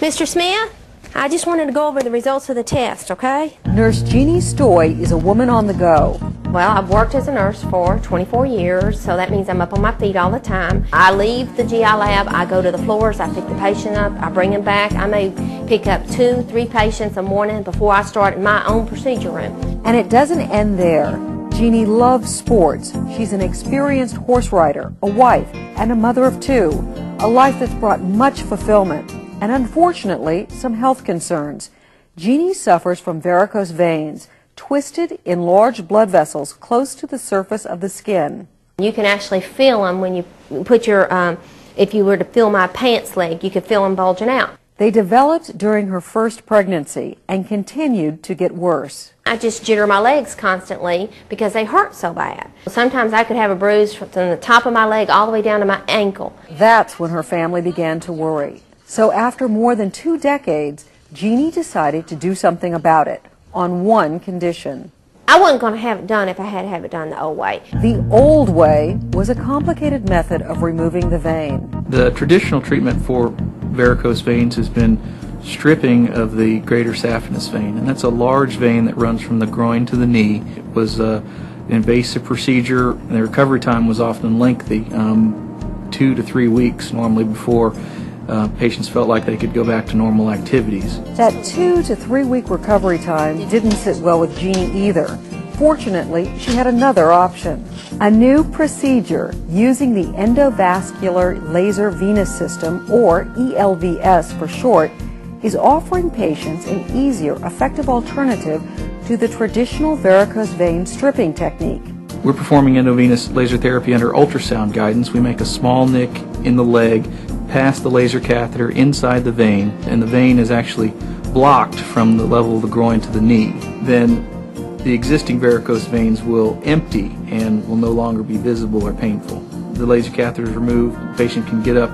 Mr. Smith, I just wanted to go over the results of the test, okay? Nurse Jeannie Stoy is a woman on the go. Well, I've worked as a nurse for 24 years, so that means I'm up on my feet all the time. I leave the GI lab, I go to the floors, I pick the patient up, I bring him back. I may pick up two, three patients a morning before I start in my own procedure room. And it doesn't end there. Jeannie loves sports. She's an experienced horse rider, a wife, and a mother of two. A life that's brought much fulfillment and unfortunately some health concerns. Jeannie suffers from varicose veins, twisted, enlarged blood vessels close to the surface of the skin. You can actually feel them when you put your, um, if you were to feel my pants leg, you could feel them bulging out. They developed during her first pregnancy and continued to get worse. I just jitter my legs constantly because they hurt so bad. Sometimes I could have a bruise from the top of my leg all the way down to my ankle. That's when her family began to worry. So after more than two decades, Jeannie decided to do something about it on one condition. I wasn't going to have it done if I had to have it done the old way. The old way was a complicated method of removing the vein. The traditional treatment for varicose veins has been stripping of the greater saphenous vein, and that's a large vein that runs from the groin to the knee. It was uh, an invasive procedure, and the recovery time was often lengthy, um, two to three weeks normally before uh, patients felt like they could go back to normal activities. That two to three week recovery time didn't sit well with Jeannie either. Fortunately, she had another option. A new procedure using the endovascular laser venous system, or ELVS for short, is offering patients an easier, effective alternative to the traditional varicose vein stripping technique. We're performing endovenous laser therapy under ultrasound guidance. We make a small nick in the leg past the laser catheter inside the vein, and the vein is actually blocked from the level of the groin to the knee. Then the existing varicose veins will empty and will no longer be visible or painful. The laser catheter is removed, the patient can get up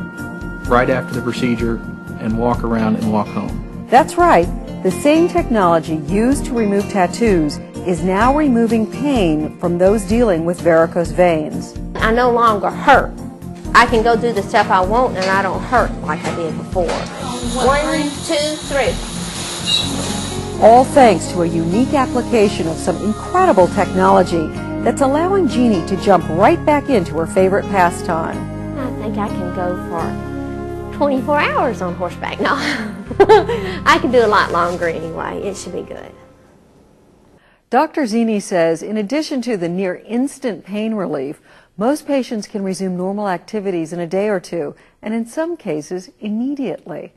right after the procedure and walk around and walk home. That's right. The same technology used to remove tattoos is now removing pain from those dealing with varicose veins. I no longer hurt. I can go do the stuff I want and I don't hurt like I did before. One, two, three. All thanks to a unique application of some incredible technology that's allowing Jeannie to jump right back into her favorite pastime. I think I can go for 24 hours on horseback. No, I can do a lot longer anyway. It should be good. Dr. Zini says in addition to the near instant pain relief, most patients can resume normal activities in a day or two, and in some cases, immediately.